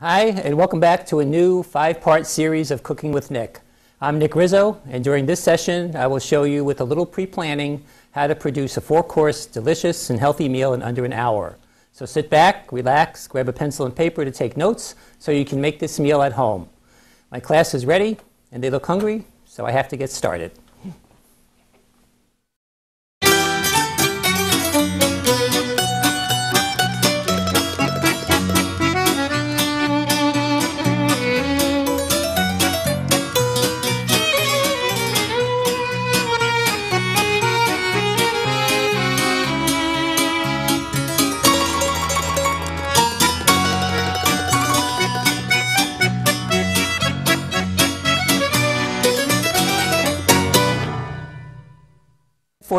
Hi, and welcome back to a new five-part series of Cooking with Nick. I'm Nick Rizzo, and during this session, I will show you with a little pre-planning how to produce a four-course, delicious and healthy meal in under an hour. So sit back, relax, grab a pencil and paper to take notes so you can make this meal at home. My class is ready, and they look hungry, so I have to get started.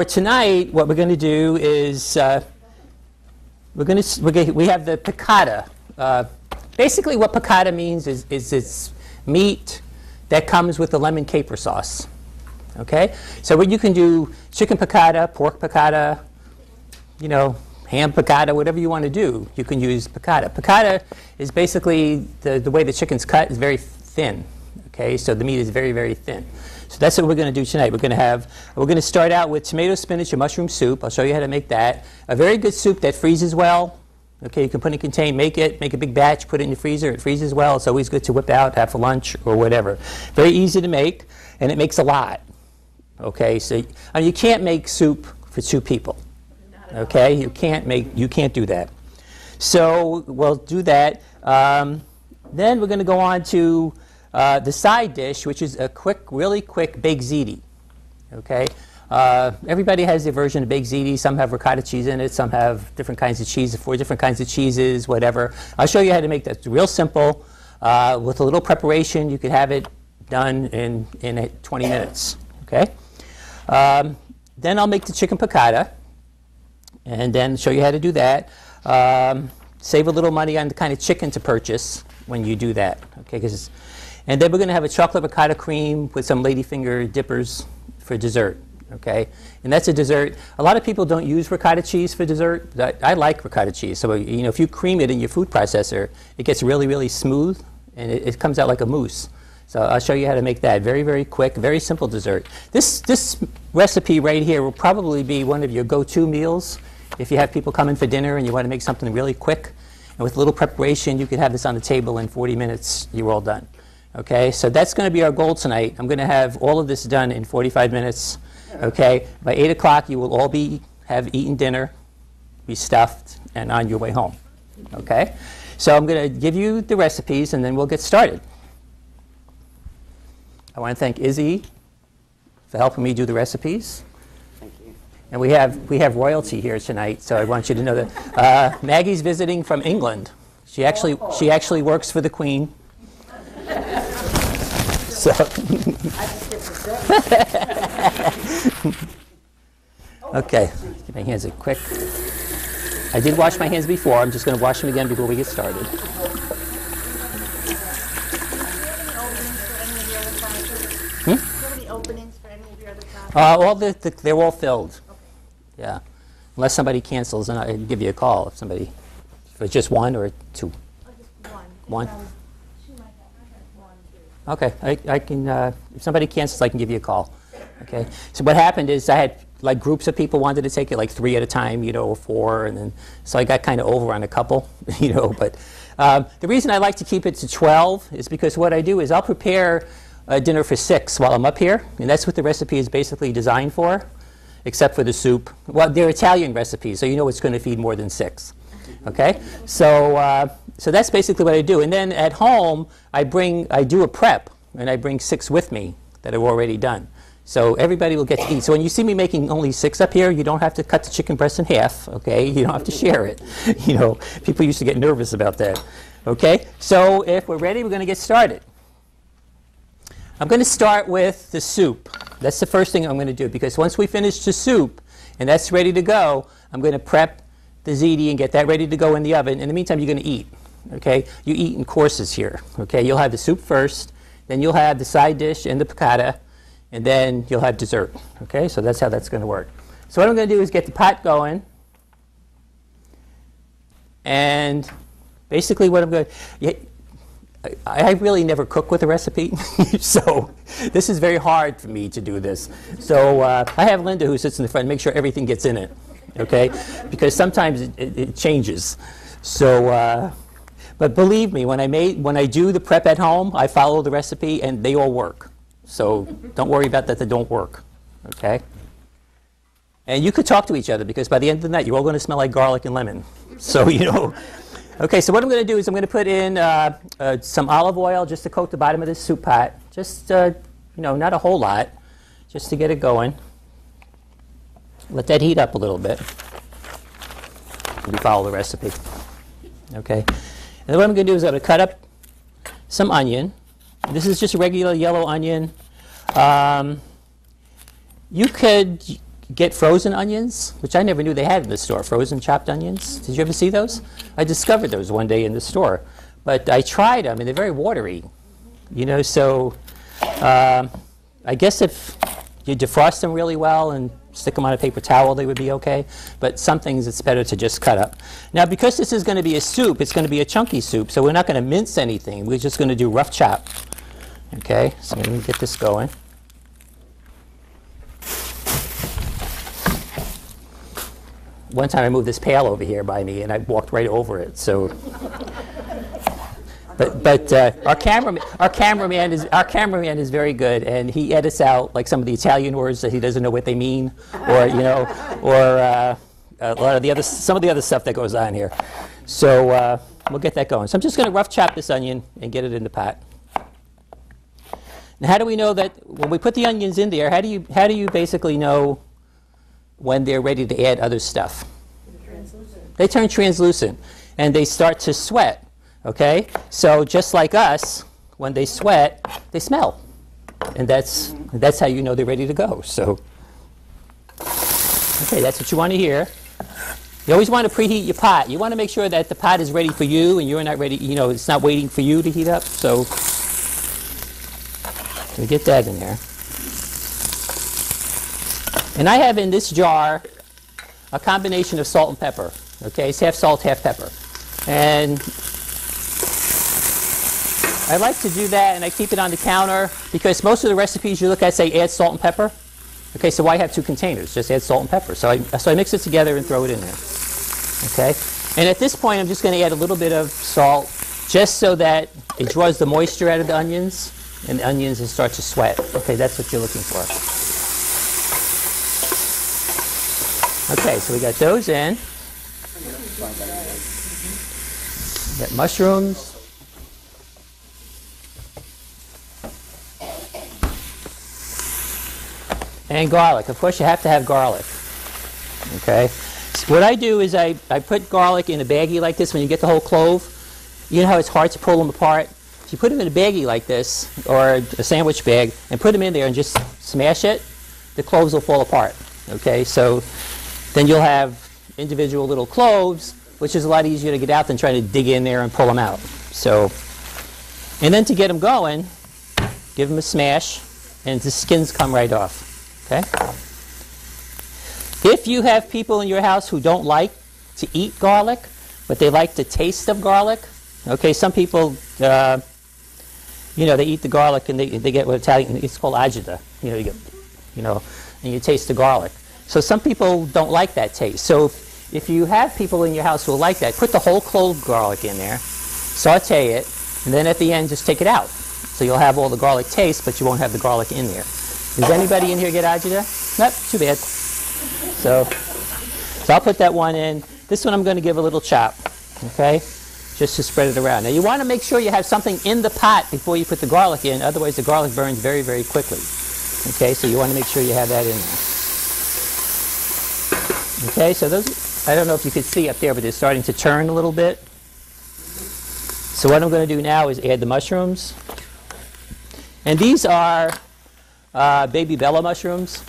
For tonight, what we're going to do is uh, we're going to, we have the piccata. Uh, basically, what piccata means is, is it's meat that comes with the lemon caper sauce. Okay, so what you can do chicken piccata, pork piccata, you know, ham piccata, whatever you want to do, you can use piccata. Piccata is basically the, the way the chicken's cut is very thin. Okay, so the meat is very, very thin. So that's what we're going to do tonight. We're going to have, we're going to start out with tomato, spinach, and mushroom soup. I'll show you how to make that. A very good soup that freezes well. Okay, you can put it in a container, make it, make a big batch, put it in the freezer. It freezes well. It's always good to whip out, have for lunch or whatever. Very easy to make, and it makes a lot. Okay, so I mean, you can't make soup for two people. Okay, you can't make, you can't do that. So we'll do that. Um, then we're going to go on to uh, the side dish, which is a quick, really quick baked ziti. Okay, uh, everybody has their version of baked ziti. Some have ricotta cheese in it. Some have different kinds of cheese, four different kinds of cheeses, whatever. I'll show you how to make that. It's real simple. Uh, with a little preparation, you could have it done in, in 20 minutes. Okay. Um, then I'll make the chicken piccata, and then show you how to do that. Um, save a little money on the kind of chicken to purchase when you do that. Okay, because and then we're going to have a chocolate ricotta cream with some ladyfinger dippers for dessert. Okay, and that's a dessert. A lot of people don't use ricotta cheese for dessert. I, I like ricotta cheese. So you know, if you cream it in your food processor, it gets really, really smooth, and it, it comes out like a mousse. So I'll show you how to make that. Very, very quick, very simple dessert. This this recipe right here will probably be one of your go-to meals if you have people coming for dinner and you want to make something really quick. And with a little preparation, you could have this on the table in 40 minutes. You're all done. Okay, so that's going to be our goal tonight. I'm going to have all of this done in 45 minutes. Okay, by 8 o'clock, you will all be have eaten dinner, be stuffed, and on your way home. Okay, so I'm going to give you the recipes, and then we'll get started. I want to thank Izzy for helping me do the recipes. Thank you. And we have we have royalty here tonight, so I want you to know that uh, Maggie's visiting from England. She actually she actually works for the Queen. So, okay, get my hands in quick. I did wash my hands before. I'm just going to wash them again before we get started. Hmm? openings for any of your other classes? Uh, all the, the, they're all filled. Yeah, unless somebody cancels, and I give you a call if somebody, for just one or two. Oh, just one. One. Um, She might have, I have one, too. Okay, I, I can, uh, if somebody cancels, I can give you a call. Okay, so what happened is I had like groups of people wanted to take it, like three at a time, you know, or four, and then so I got kind of over on a couple, you know. But um, the reason I like to keep it to 12 is because what I do is I'll prepare a dinner for six while I'm up here, and that's what the recipe is basically designed for, except for the soup. Well, they're Italian recipes, so you know it's going to feed more than six. Okay, so uh, so that's basically what I do. And then at home, I bring I do a prep, and I bring six with me that are already done. So everybody will get to eat. So when you see me making only six up here, you don't have to cut the chicken breast in half. Okay, you don't have to share it. You know, people used to get nervous about that. Okay, so if we're ready, we're going to get started. I'm going to start with the soup. That's the first thing I'm going to do because once we finish the soup and that's ready to go, I'm going to prep the ziti and get that ready to go in the oven. In the meantime, you're going to eat. Okay, you eat in courses here. Okay, you'll have the soup first, then you'll have the side dish and the piccata, and then you'll have dessert. Okay, so that's how that's going to work. So what I'm going to do is get the pot going, and basically what I'm going to I, I really never cook with a recipe, so this is very hard for me to do this. So uh, I have Linda who sits in the front and makes sure everything gets in it, okay? Because sometimes it, it, it changes. So, uh, but believe me, when I made when I do the prep at home, I follow the recipe and they all work. So don't worry about that; they don't work, okay? And you could talk to each other because by the end of the night, you're all going to smell like garlic and lemon. So you know. Okay, so what I'm going to do is I'm going to put in uh, uh, some olive oil just to coat the bottom of this soup pot. Just, uh, you know, not a whole lot, just to get it going. Let that heat up a little bit. We follow the recipe. Okay. And what I'm going to do is I'm going to cut up some onion. This is just a regular yellow onion. Um, you could get frozen onions, which I never knew they had in the store, frozen chopped onions. Did you ever see those? I discovered those one day in the store. But I tried them, and they're very watery. You know, so um, I guess if you defrost them really well and stick them on a paper towel, they would be okay. But some things it's better to just cut up. Now, because this is going to be a soup, it's going to be a chunky soup, so we're not going to mince anything. We're just going to do rough chop. Okay, so let me get this going. one time I moved this pail over here by me, and I walked right over it. So, but but uh, our cameraman our cameraman is our cameraman is very good, and he edits out like some of the Italian words that he doesn't know what they mean, or you know, or uh, a lot of the other some of the other stuff that goes on here. So uh, we'll get that going. So I'm just going to rough chop this onion and get it in the pot. Now, how do we know that when we put the onions in there? How do you how do you basically know? when they're ready to add other stuff. They turn translucent and they start to sweat. Okay? So just like us, when they sweat, they smell. And that's that's how you know they're ready to go. So Okay, that's what you want to hear. You always want to preheat your pot. You want to make sure that the pot is ready for you and you're not ready, you know, it's not waiting for you to heat up. So we get that in there. And I have in this jar a combination of salt and pepper. Okay, it's half salt, half pepper. And I like to do that and I keep it on the counter because most of the recipes you look at say add salt and pepper. Okay, so why have two containers? Just add salt and pepper. So I, so I mix it together and throw it in there. Okay, and at this point I'm just going to add a little bit of salt just so that it draws the moisture out of the onions and the onions will start to sweat. Okay, that's what you're looking for. Okay, so we got those in. Got mushrooms. And garlic. Of course, you have to have garlic. Okay? So what I do is I, I put garlic in a baggie like this when you get the whole clove. You know how it's hard to pull them apart? If you put them in a baggie like this, or a sandwich bag, and put them in there and just smash it, the cloves will fall apart. Okay? So then you'll have individual little cloves, which is a lot easier to get out than trying to dig in there and pull them out. So, and then to get them going, give them a smash, and the skins come right off. Okay? If you have people in your house who don't like to eat garlic, but they like the taste of garlic, okay, some people, uh, you know, they eat the garlic and they, they get what Italian, it's called agita. You know, you, get, you know, and you taste the garlic. So some people don't like that taste. So if, if you have people in your house who like that, put the whole clove garlic in there, saute it, and then at the end just take it out. So you'll have all the garlic taste, but you won't have the garlic in there. Does anybody in here get agita? Nope, too bad. So, so I'll put that one in. This one I'm going to give a little chop, okay? Just to spread it around. Now you want to make sure you have something in the pot before you put the garlic in, otherwise the garlic burns very, very quickly. Okay, so you want to make sure you have that in there. Okay, so those, I don't know if you could see up there, but they're starting to turn a little bit. So what I'm going to do now is add the mushrooms. And these are uh, baby bella mushrooms.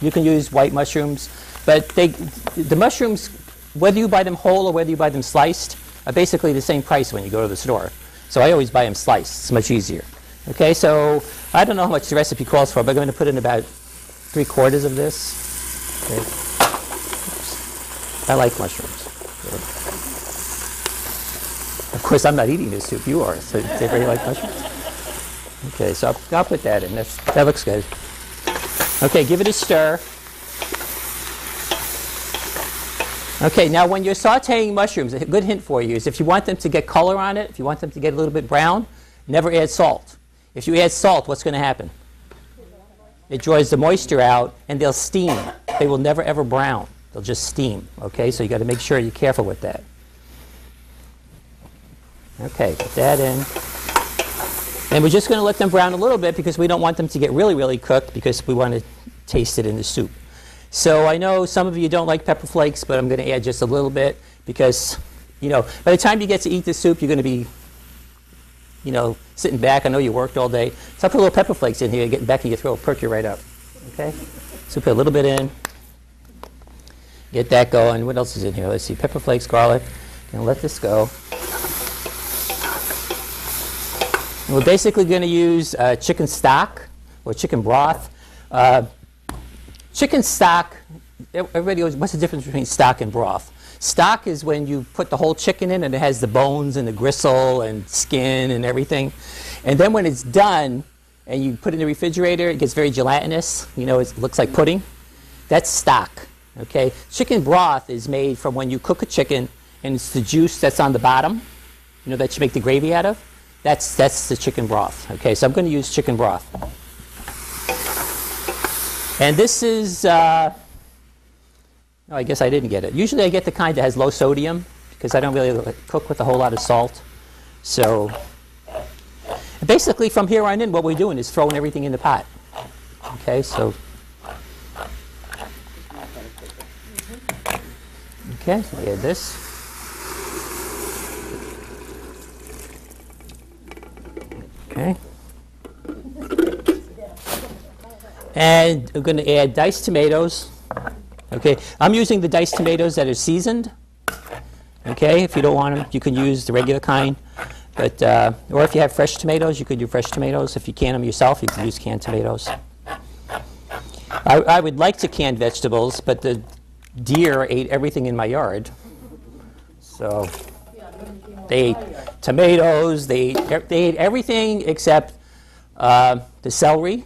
You can use white mushrooms, but they, the mushrooms, whether you buy them whole or whether you buy them sliced, are basically the same price when you go to the store. So I always buy them sliced. It's much easier. Okay, so I don't know how much the recipe calls for, but I'm going to put in about three quarters of this. Okay. I like mushrooms. Of course, I'm not eating this soup, you are, so does everybody like mushrooms? Okay, so I'll, I'll put that in, That's, that looks good. Okay, give it a stir. Okay, now when you're sauteing mushrooms, a good hint for you is if you want them to get color on it, if you want them to get a little bit brown, never add salt. If you add salt, what's going to happen? It draws the moisture out and they'll steam. They will never ever brown. They'll just steam. Okay, so you got to make sure you're careful with that. Okay, put that in. And we're just going to let them brown a little bit because we don't want them to get really, really cooked because we want to taste it in the soup. So I know some of you don't like pepper flakes, but I'm going to add just a little bit because, you know, by the time you get to eat the soup, you're going to be, you know, sitting back. I know you worked all day. So I put a little pepper flakes in here, getting back in your throat, perk you right up. Okay? So put a little bit in. Get that going. What else is in here? Let's see. Pepper flakes, garlic. And let this go. We're basically going to use uh, chicken stock or chicken broth. Uh, chicken stock, everybody goes, what's the difference between stock and broth? Stock is when you put the whole chicken in and it has the bones and the gristle and skin and everything. And then when it's done and you put it in the refrigerator, it gets very gelatinous. You know, it looks like pudding. That's stock. Okay? Chicken broth is made from when you cook a chicken and it's the juice that's on the bottom, you know, that you make the gravy out of. That's, that's the chicken broth. Okay, so I'm going to use chicken broth. And this is, uh, oh, I guess I didn't get it. Usually I get the kind that has low sodium because I don't really cook with a whole lot of salt. So basically from here on in, what we're doing is throwing everything in the pot. Okay, so. Okay, add this. Okay. And we're going to add diced tomatoes. Okay, I'm using the diced tomatoes that are seasoned. Okay, if you don't want them, you can use the regular kind. But, uh, or if you have fresh tomatoes, you could do fresh tomatoes. If you can them yourself, you can use canned tomatoes. I, I would like to can vegetables, but the deer ate everything in my yard. So they ate tomatoes, they ate, they ate everything except uh, the celery.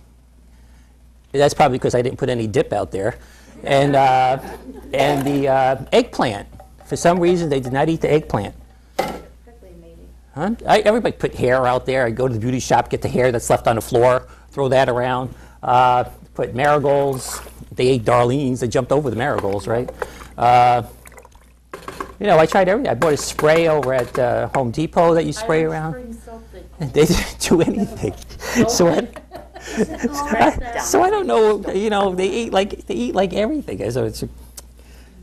That's probably because I didn't put any dip out there. And, uh, and the uh, eggplant. For some reason, they did not eat the eggplant. Huh? I, everybody put hair out there. I go to the beauty shop, get the hair that's left on the floor, throw that around. Uh, put marigolds. They ate Darlene's. They jumped over the marigolds, right? You know, I tried everything. I bought a spray over at uh, Home Depot that you spray around. They didn't do anything. so I, I, so I don't know. You know, they eat like they eat like everything. So it's.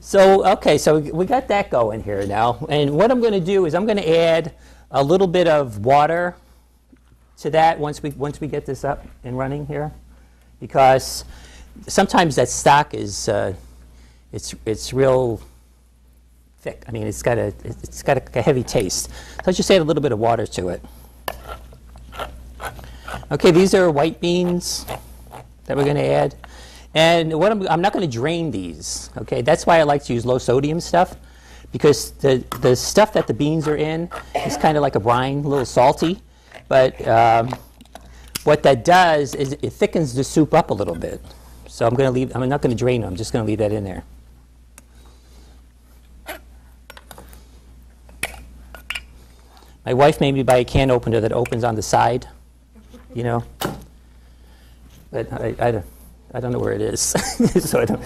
So okay, so we got that going here now, and what I'm going to do is I'm going to add a little bit of water to that once we once we get this up and running here, because sometimes that stock is uh, it's it's real thick. I mean, it's got a it's got a, a heavy taste. So let's just add a little bit of water to it. Okay, these are white beans that we're going to add. And what I'm, I'm not going to drain these. Okay, that's why I like to use low sodium stuff because the, the stuff that the beans are in is kind of like a brine, a little salty. But um, what that does is it thickens the soup up a little bit. So I'm going to leave, I'm not going to drain them, I'm just going to leave that in there. My wife made me buy a can opener that opens on the side, you know. But I, I, don't, I don't know where it is. so I don't.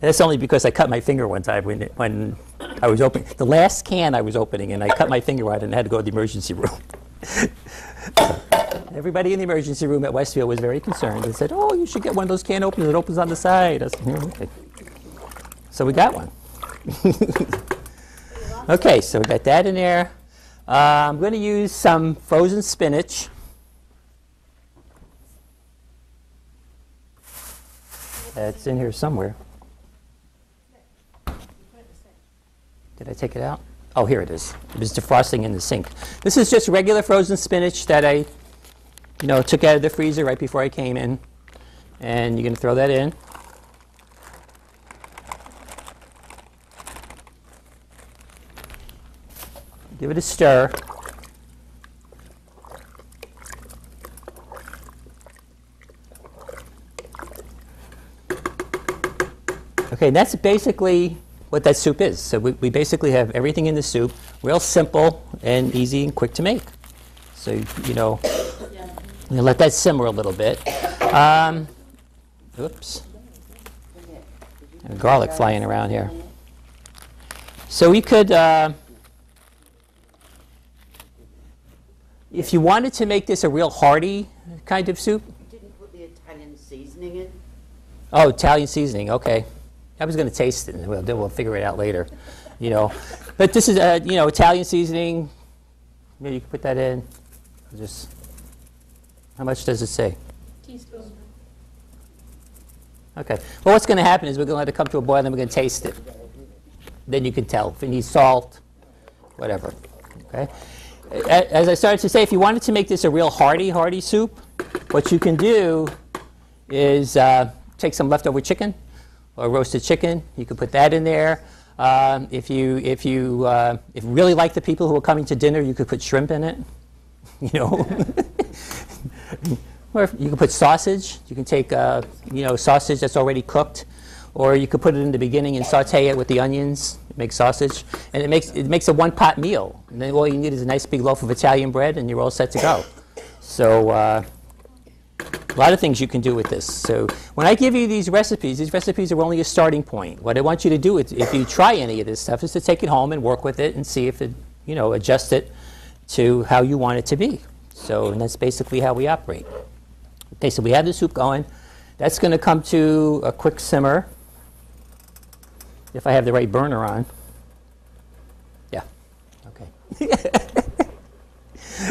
that's only because I cut my finger one time when, when I was opening. The last can I was opening, and I cut my finger out and had to go to the emergency room. Everybody in the emergency room at Westfield was very concerned and said, Oh, you should get one of those can openers that opens on the side. Said, "Hmm, okay. So we got one. Okay, so we got that in there. Uh, I'm going to use some frozen spinach. That's in here somewhere. Did I take it out? Oh, here it is. It was defrosting in the sink. This is just regular frozen spinach that I, you know, took out of the freezer right before I came in. And you're going to throw that in. Give it a stir. Okay, that's basically what that soup is. So we, we basically have everything in the soup, real simple and easy and quick to make. So, you know, you let that simmer a little bit. Um, oops. Garlic flying around here. So we could, uh, if you wanted to make this a real hearty kind of soup, Didn't put the Italian seasoning in? oh, Italian seasoning, okay. I was going to taste it, and we'll, then we'll figure it out later, you know. But this is, uh, you know, Italian seasoning. Maybe you can put that in. Just, how much does it say? Teaspoon. Okay. Well, what's going to happen is we're going to let it come to a boil, and then we're going to taste it. Then you can tell if it needs salt, whatever. Okay. As I started to say, if you wanted to make this a real hearty, hearty soup, what you can do is uh, take some leftover chicken or roasted chicken. You could put that in there. Um, if you if you uh, if really like the people who are coming to dinner, you could put shrimp in it. You know. Or you can put sausage. You can take uh, you know sausage that's already cooked, or you could put it in the beginning and saute it with the onions. Make sausage, and it makes it makes a one pot meal. And then all you need is a nice big loaf of Italian bread, and you're all set to go. So. Uh, a lot of things you can do with this. So when I give you these recipes, these recipes are only a starting point. What I want you to do if you try any of this stuff, is to take it home and work with it and see if it, you know, adjust it to how you want it to be. So and that's basically how we operate. Okay, so we have the soup going. That's going to come to a quick simmer. If I have the right burner on. Yeah. Okay.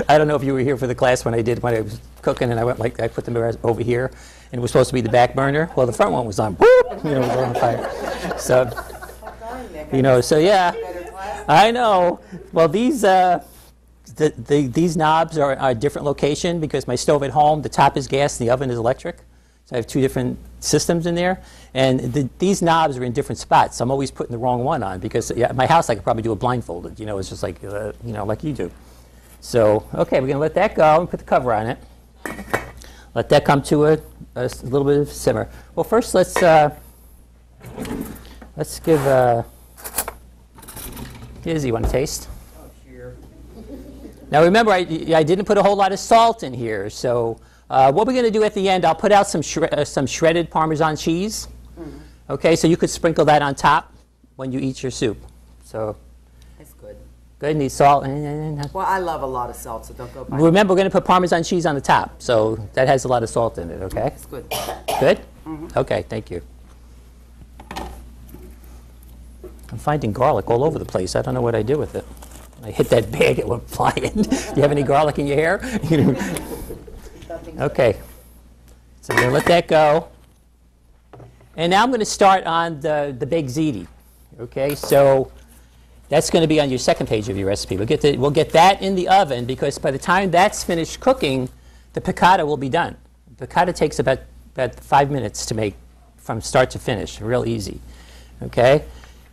I don't know if you were here for the class when I did when I was cooking and I went like I put them over here and it was supposed to be the back burner. Well, the front one was on. You know, was on fire. So, you know, so yeah, I know. Well, these uh, the, the, these knobs are a different location because my stove at home, the top is gas and the oven is electric. So I have two different systems in there, and the, these knobs are in different spots. So I'm always putting the wrong one on because yeah, at my house I could probably do it blindfolded. You know, it's just like uh, you know, like you do. So, okay, we're going to let that go and put the cover on it. Let that come to a little bit of simmer. Well, first let's uh, let's give uh, Izzy one taste. Now remember, I, I didn't put a whole lot of salt in here. So uh, what we're going to do at the end, I'll put out some shre- uh, some shredded Parmesan cheese. Okay, so you could sprinkle that on top when you eat your soup. So That's good. good, need salt. Well, I love a lot of salt, so don't go by. Remember, we're going to put Parmesan cheese on the top, so that has a lot of salt in it, okay? It's good. Good? Okay, thank you. I'm finding garlic all over the place. I don't know what I do with it. I hit that bag, it went flying. Do you have any garlic in your hair? okay. So I'm going to let that go. And now I'm going to start on the, the baked ziti. Okay, so that's going to be on your second page of your recipe. We'll get, the, we'll get that in the oven because by the time that's finished cooking, the piccata will be done. Piccata takes about, about five minutes to make from start to finish, real easy. Okay,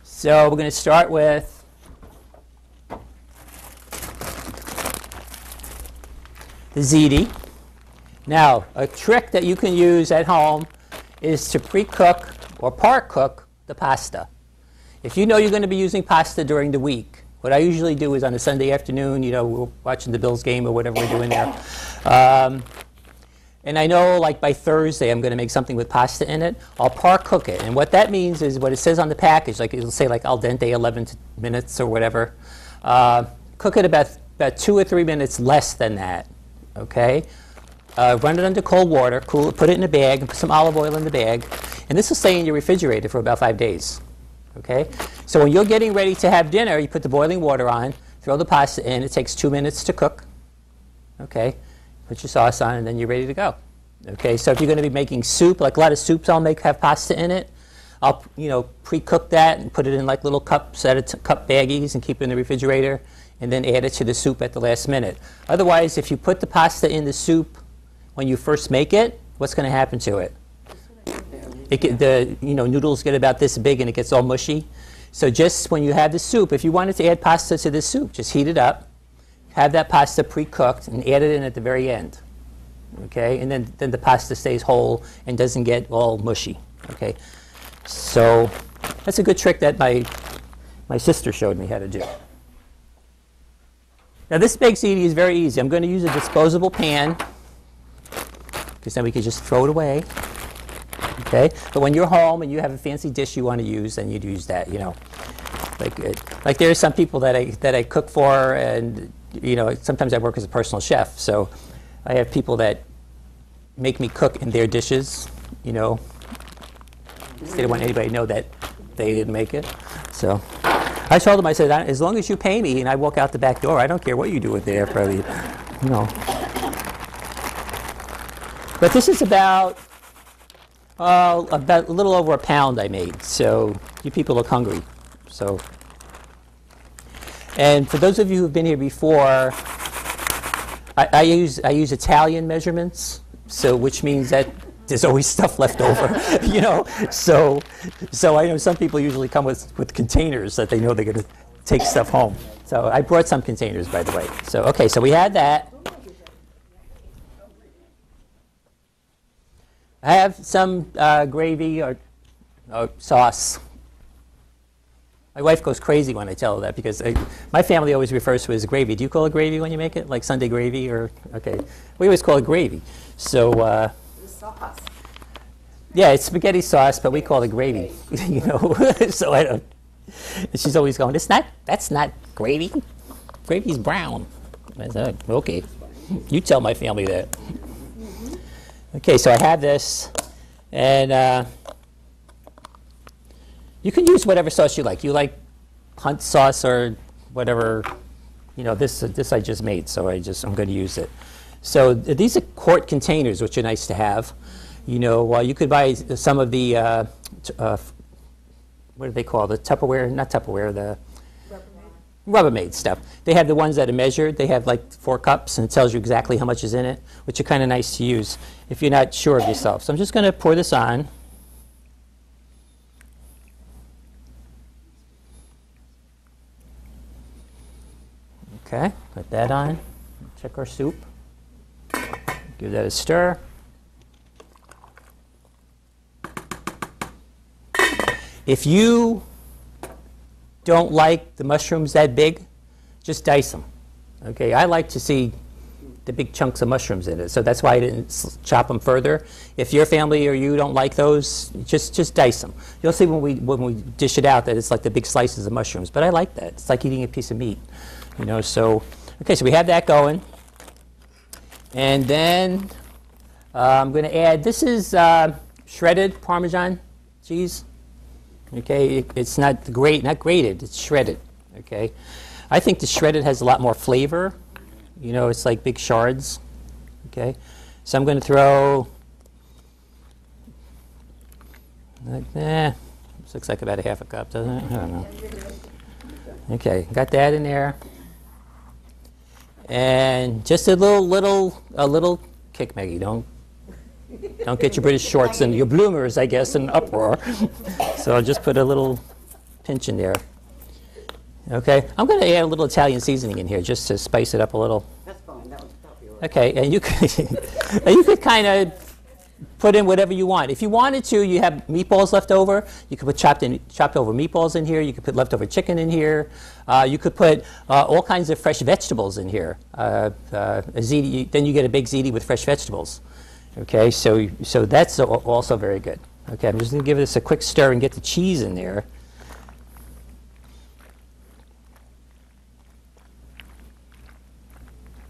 so we're going to start with the ziti. Now, a trick that you can use at home is to pre-cook or part cook the pasta. If you know you're going to be using pasta during the week, what I usually do is on a Sunday afternoon, you know, we're watching the Bills game or whatever we're doing there. Um, and I know, like by Thursday, I'm going to make something with pasta in it. I'll par cook it, and what that means is what it says on the package. Like it'll say like al dente, 11 minutes or whatever. Uh, cook it about about two or three minutes less than that. Okay. Uh, run it under cold water, cool it, put it in a bag, put some olive oil in the bag, and this will stay in your refrigerator for about five days. Okay? So when you're getting ready to have dinner, you put the boiling water on, throw the pasta in. It takes two minutes to cook. Okay? Put your sauce on, and then you're ready to go. Okay? So if you're going to be making soup, like a lot of soups I'll make have pasta in it, I'll you know pre-cook that and put it in like little cups, out of cup baggies, and keep it in the refrigerator, and then add it to the soup at the last minute. Otherwise, if you put the pasta in the soup when you first make it, what's going to happen to it? It get, the you know noodles get about this big and it gets all mushy. So just when you have the soup, if you wanted to add pasta to the soup, just heat it up, have that pasta pre-cooked, and add it in at the very end. Okay, and then, then the pasta stays whole and doesn't get all mushy. Okay, so that's a good trick that my, my sister showed me how to do. Now this baked ziti is very easy. I'm going to use a disposable pan because then we could just throw it away. Okay, but when you're home and you have a fancy dish you want to use, then you'd use that. You know, like uh, like there are some people that I that I cook for, and you know sometimes I work as a personal chef, so I have people that make me cook in their dishes. You know, they don't want anybody to know that they didn't make it. So I told them, I said, as long as you pay me and I walk out the back door, I don't care what you do with there, probably, you know. But this is about, uh, about a little over a pound I made. So you people look hungry. So, and for those of you who've been here before, I, I use I use Italian measurements. So which means that there's always stuff left over, you know. So, so I know some people usually come with, with containers that they know they're going to take stuff home. So I brought some containers, by the way. So okay, so we had that. Have some uh, gravy or, or sauce. My wife goes crazy when I tell her that because I, my family always refers to it as gravy. Do you call it gravy when you make it, like Sunday gravy, or okay? We always call it gravy. So. Uh, sauce. yeah, it's spaghetti sauce, but we call it gravy. you know, so I don't. She's always going. It's not. That's not gravy. Gravy's brown. I said, okay. You tell my family that. Okay, so I have this, and uh, you can use whatever sauce you like. You like hunt sauce or whatever. You know, this this I just made, so I just I'm going to use it. So th- these are quart containers, which are nice to have. You know, well, you could buy some of the uh, uh, what do they call the Tupperware? Not Tupperware, the Rubbermaid stuff. They have the ones that are measured. They have like four cups, and it tells you exactly how much is in it, which are kind of nice to use if you're not sure of yourself. So I'm just going to pour this on. Okay, put that on. Check our soup. Give that a stir. If you don't like the mushrooms that big, just dice them. Okay, I like to see the big chunks of mushrooms in it, so that's why I didn't chop them further. If your family or you don't like those, just just dice them. You'll see when we when we dish it out that it's like the big slices of mushrooms. But I like that. It's like eating a piece of meat, you know. So okay, so we have that going, and then uh, I'm going to add. This is uh, shredded Parmesan cheese. Okay, it, it's not great, not grated. It's shredded. Okay, I think the shredded has a lot more flavor. You know, it's like big shards. Okay, so I'm going to throw. Like, eh, this looks like about a half a cup, doesn't it? I don't know. Okay, got that in there, and just a little, little, a little kick, Maggie. Don't don't get your British shorts and your bloomers, I guess, in uproar. so I'll just put a little pinch in there. Okay, I'm going to add a little Italian seasoning in here just to spice it up a little. That's fine, that was popular. Okay, and you could, and you could kind of put in whatever you want. If you wanted to, you have meatballs left over. You could put chopped in, chopped over meatballs in here. You could put leftover chicken in here. Uh, you could put uh, all kinds of fresh vegetables in here. Uh, uh, a ziti, then you get a big ziti with fresh vegetables. Okay, so so that's also very good. Okay, I'm just going to give this a quick stir and get the cheese in there.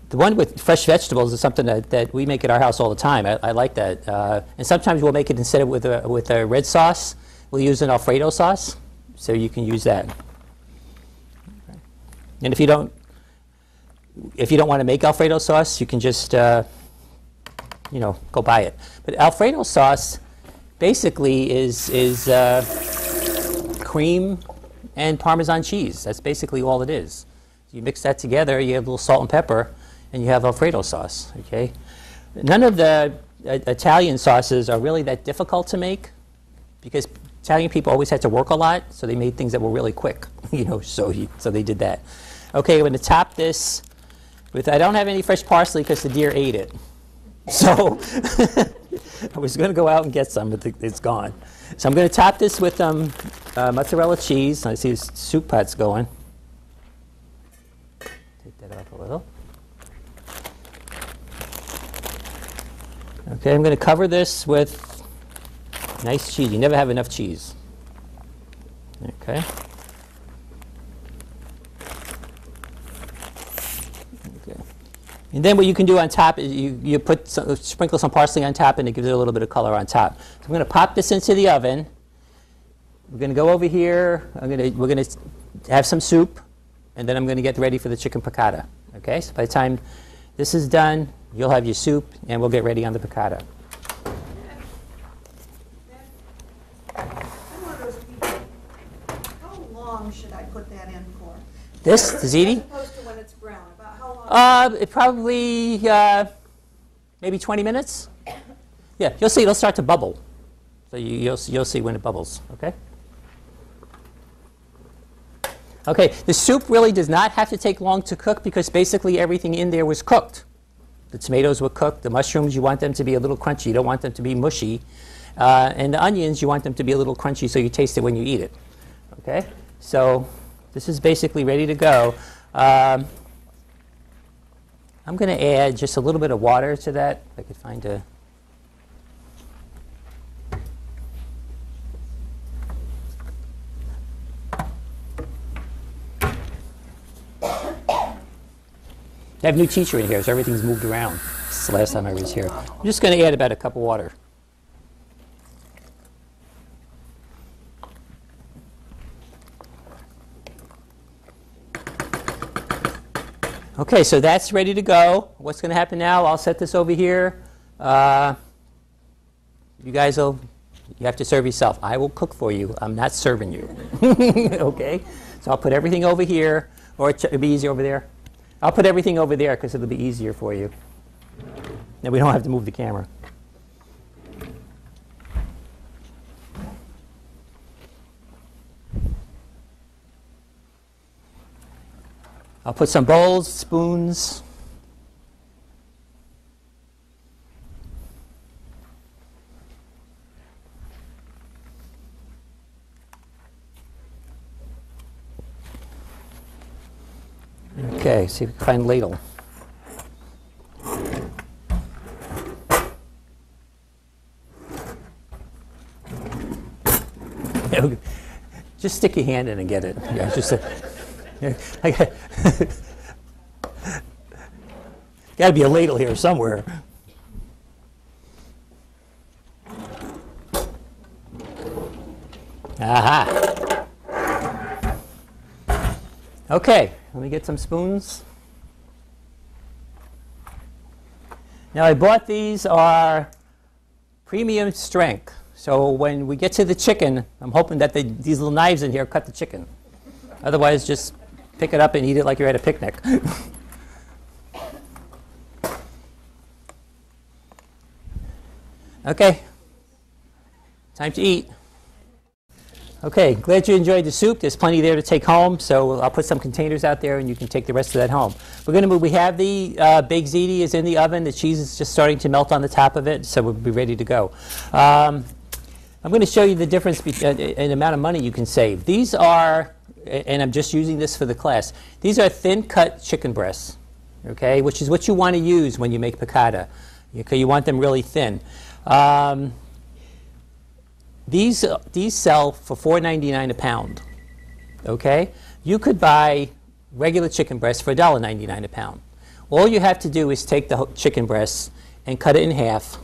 The one with fresh vegetables is something that, that we make at our house all the time. I, I like that. Uh, and sometimes we'll make it instead of with a, with a red sauce, we'll use an Alfredo sauce. So you can use that. And if you don't, if you don't want to make Alfredo sauce, you can just, uh, you know, go buy it. But Alfredo sauce basically is, is uh, cream and Parmesan cheese. That's basically all it is. You mix that together, you have a little salt and pepper, and you have Alfredo sauce. Okay. None of the uh, Italian sauces are really that difficult to make because Italian people always had to work a lot, so they made things that were really quick. You know, so so they did that. Okay, I'm going to top this with. I don't have any fresh parsley because the deer ate it. So I was going to go out and get some, but it- it's gone. So I'm going to top this with um, uh, mozzarella cheese. I see the soup pot's going. Take that off a little. Okay, I'm going to cover this with nice cheese. You never have enough cheese. Okay. And then what you can do on top is you, you put some, sprinkle some parsley on top and it gives it a little bit of color on top. So I'm going to pop this into the oven. We're going to go over here. I'm going to, we're going to have some soup and then I'm going to get ready for the chicken piccata. Okay, so by the time this is done, you'll have your soup and we'll get ready on the piccata. I'm one of those people. How long should I put that in for? This, the ziti, As opposed to when it's brown, about how long? Uh, it probably uh, maybe 20 minutes. Yeah, you'll see it'll start to bubble. So you, you'll, you'll see when it bubbles, okay? Okay, the soup really does not have to take long to cook because basically everything in there was cooked. The tomatoes were cooked, the mushrooms, you want them to be a little crunchy, you don't want them to be mushy. Uh, and the onions, you want them to be a little crunchy so you taste it when you eat it. Okay, so this is basically ready to go. Um, I'm going to add just a little bit of water to that. If I could find a. I have a new teacher in here, so everything's moved around. Is the last time I was here. I'm just going to add about a cup of water. Okay, so that's ready to go. What's going to happen now? I'll set this over here. Uh, you guys will, you have to serve yourself. I will cook for you. I'm not serving you. okay? So I'll put everything over here, or it'll be easier over there. I'll put everything over there because it'll be easier for you. And we don't have to move the camera. I'll put some bowls, spoons. Okay, see if we can find ladle. Just stick your hand in and get it. Yeah, just got, to be a ladle here somewhere. Aha. Okay, let me get some spoons. Now I bought these are premium strength. So when we get to the chicken, I'm hoping that the, these little knives in here cut the chicken. Otherwise, just pick it up and eat it like you're at a picnic. okay, time to eat. Okay, glad you enjoyed the soup. There's plenty there to take home, so I'll put some containers out there and you can take the rest of that home. We're going to move, we have the uh, baked ziti is in the oven. The cheese is just starting to melt on the top of it, so we'll be ready to go. Um, I'm going to show you the difference be- uh, in amount of money you can save. These are, and I'm just using this for the class, these are thin cut chicken breasts, okay, which is what you want to use when you make piccata. Okay, you want them really thin. Um, these, uh, these sell for $4.99 a pound. Okay? You could buy regular chicken breasts for $1.99 a pound. All you have to do is take the chicken breasts and cut it in half,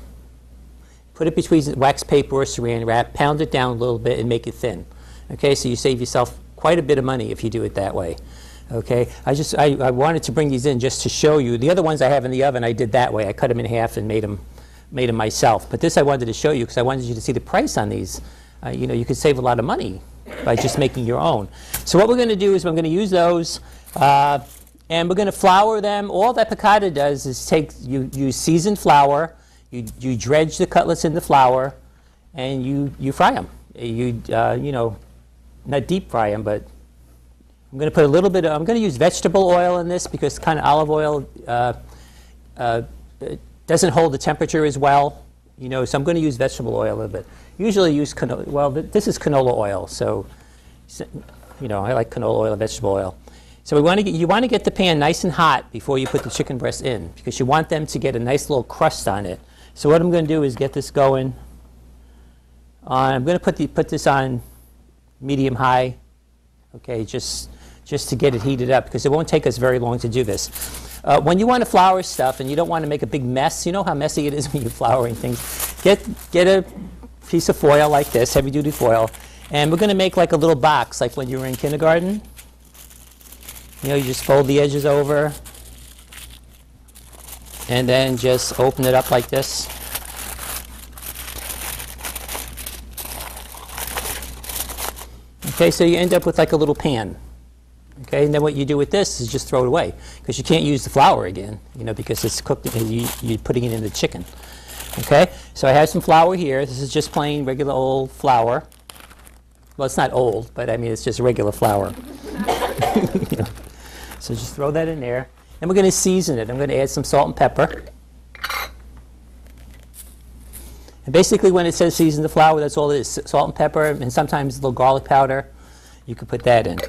put it between wax paper or saran wrap, pound it down a little bit, and make it thin. Okay? So you save yourself quite a bit of money if you do it that way. Okay? I just I, I wanted to bring these in just to show you. The other ones I have in the oven, I did that way. I cut them in half and made them made them myself. But this I wanted to show you because I wanted you to see the price on these. Uh, you know, you could save a lot of money by just making your own. So what we're going to do is I'm going to use those, uh, and we're going to flour them. All that piccata does is take you use seasoned flour, you you dredge the cutlets in the flour, and you you fry them. you, uh, you know, not deep fry them, but I'm going to put a little bit. Of, I'm going to use vegetable oil in this because kind of olive oil uh, uh, doesn't hold the temperature as well. You know, so I'm going to use vegetable oil a little bit. Usually use canola. Well, th- this is canola oil, so you know I like canola oil and vegetable oil. So we want to get, you want to get the pan nice and hot before you put the chicken breasts in because you want them to get a nice little crust on it. So what I'm going to do is get this going. on- I'm going to put the put this on medium high. Okay, just just to get it heated up because it won't take us very long to do this. Uh, when you want to flour stuff and you don't want to make a big mess, you know how messy it is when you're flouring things. Get get a piece of foil like this, heavy duty foil, and we're going to make like a little box, like when you were in kindergarten. You know, you just fold the edges over, and then just open it up like this. Okay, so you end up with like a little pan. Okay, and then what you do with this is just throw it away because you can't use the flour again, you know, because it's cooked. You, you're putting it in the chicken. Okay, so I have some flour here. This is just plain regular old flour. Well, it's not old, but I mean it's just regular flour. You know. So just throw that in there, and we're going to season it. I'm going to add some salt and pepper. And basically, when it says season the flour, that's all it is: salt and pepper, and sometimes a little garlic powder. You could put that in.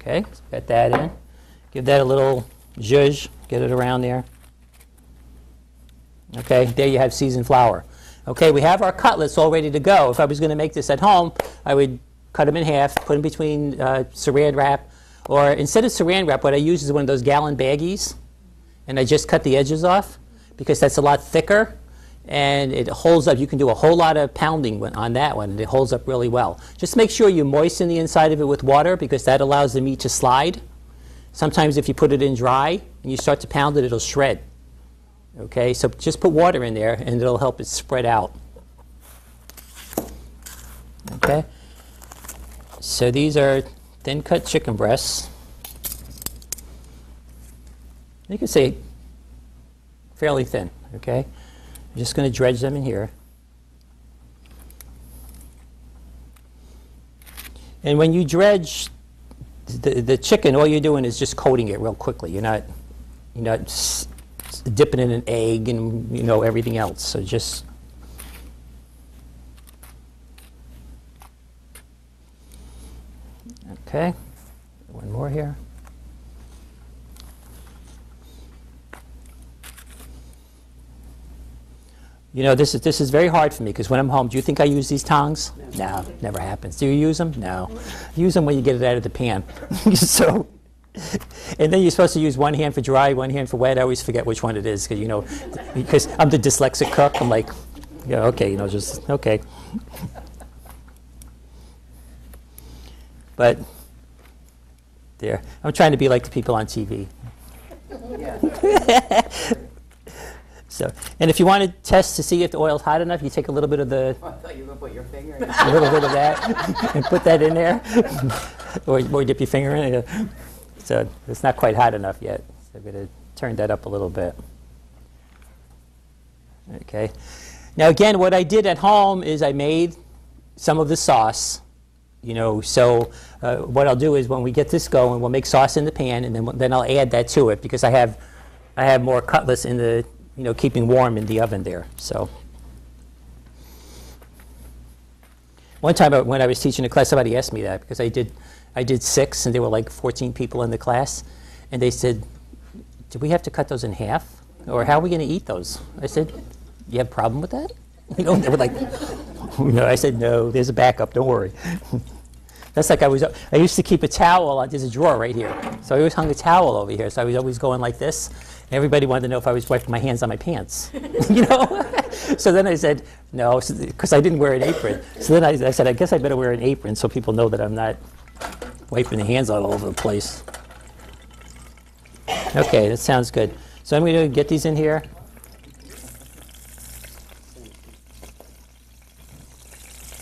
Okay, get that in. Give that a little zhuzh. Get it around there. Okay, there you have seasoned flour. Okay, we have our cutlets all ready to go. If I was going to make this at home, I would cut them in half, put them between uh, saran wrap, or instead of saran wrap, what I use is one of those gallon baggies, and I just cut the edges off because that's a lot thicker and it holds up. You can do a whole lot of pounding on that one, and it holds up really well. Just make sure you moisten the inside of it with water because that allows the meat to slide. Sometimes if you put it in dry and you start to pound it, it'll shred. Okay, so just put water in there and it'll help it spread out. Okay, so these are thin cut chicken breasts. You can say fairly thin, okay? I'm just going to dredge them in here. And when you dredge the, the chicken, all you're doing is just coating it real quickly. You're not, you're not dipping in an egg and you know everything else. So just okay. One more here. You know, this is this is very hard for me because when I'm home, do you think I use these tongs? No, never happens. Do you use them? No. Use them when you get it out of the pan. so, and then you're supposed to use one hand for dry, one hand for wet. I always forget which one it is because you know, because I'm the dyslexic cook. I'm like, yeah, okay, you know, just okay. But there, I'm trying to be like the people on TV. So, and if you want to test to see if the oil's hot enough, you take a little bit of the, oh, I thought you were gonna put your finger in. a little bit of that, and put that in there, or, or dip your finger in it. So it's not quite hot enough yet. So I'm going to turn that up a little bit. Okay. Now again, what I did at home is I made some of the sauce. You know, so uh, what I'll do is when we get this going, we'll make sauce in the pan, and then then I'll add that to it because I have I have more cutlets in the you know keeping warm in the oven there. So. One time when I was teaching a class, somebody asked me that because I did, I did six, and there were like 14 people in the class, and they said, "Do we have to cut those in half, or how are we going to eat those?" I said, "You have a problem with that?" You know, they were like, "No." I said, "No, there's a backup. Don't worry." That's like I was. I used to keep a towel. on There's a drawer right here, so I always hung a towel over here. So I was always going like this. And everybody wanted to know if I was wiping my hands on my pants. you know. so then I said no, because I didn't wear an apron. So then I, I said, I guess I better wear an apron so people know that I'm not wiping the hands all over the place. Okay, that sounds good. So I'm going to get these in here.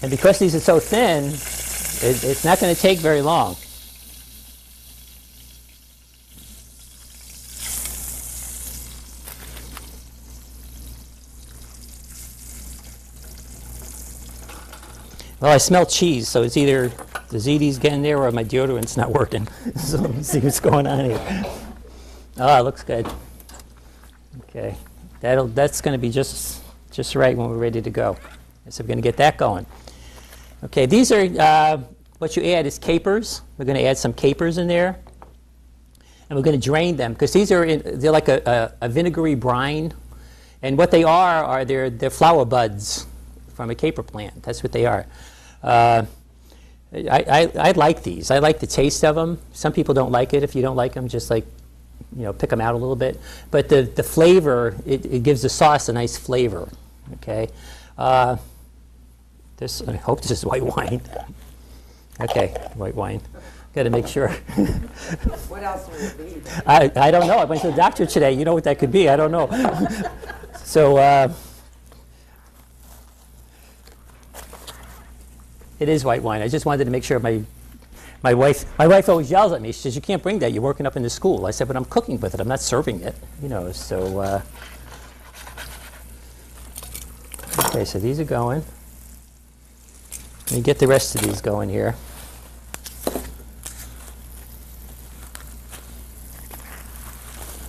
And because these are so thin, it, it's not going to take very long. Well, I smell cheese, so it's either the ziti's getting there or my deodorant's not working. so let me see what's going on here. Oh, it looks good. Okay, that'll that's going to be just just right when we're ready to go. So we're going to get that going. Okay, these are uh, what you add is capers. We're going to add some capers in there, and we're going to drain them because these are in, they're like a, a, a vinegary brine, and what they are are they're they're flower buds from a caper plant. That's what they are. Uh, I, I, I like these. I like the taste of them. Some people don't like it. If you don't like them, just like you know, pick them out a little bit. But the, the flavor, it, it gives the sauce a nice flavor. Okay. Uh, this, I hope this is white wine. Okay, white wine. Got to make sure. What else would it be? I, I don't know. I went to the doctor today. You know what that could be? I don't know. so uh, it is white wine. I just wanted to make sure my my wife my wife always yells at me. She says, "You can't bring that. You're working up in the school." I said, "But I'm cooking with it. I'm not serving it." You know. So uh, okay. So these are going. Let me get the rest of these going here.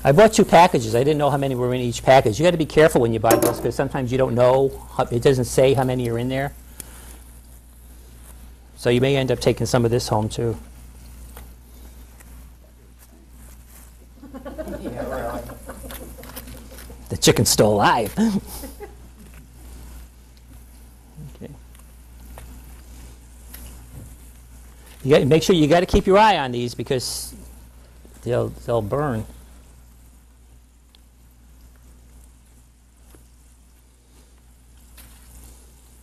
I bought two packages. I didn't know how many were in each package. You got to be careful when you buy those because sometimes you don't know. How, it doesn't say how many are in there. So you may end up taking some of this home too. The chicken's still alive. okay. You got to make sure you got to keep your eye on these because they'll they'll burn.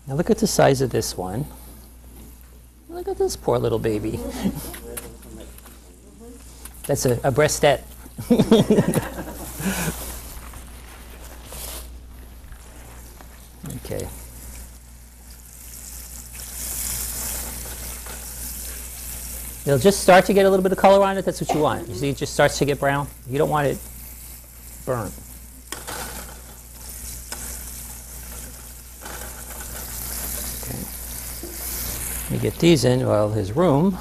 Now look at the size of this one. Look at this poor little baby. That's a, a breastette. okay. It'll just start to get a little bit of color on it. That's what you want. You see, it just starts to get brown. You don't want it burnt. Okay. Let me get these in while his room.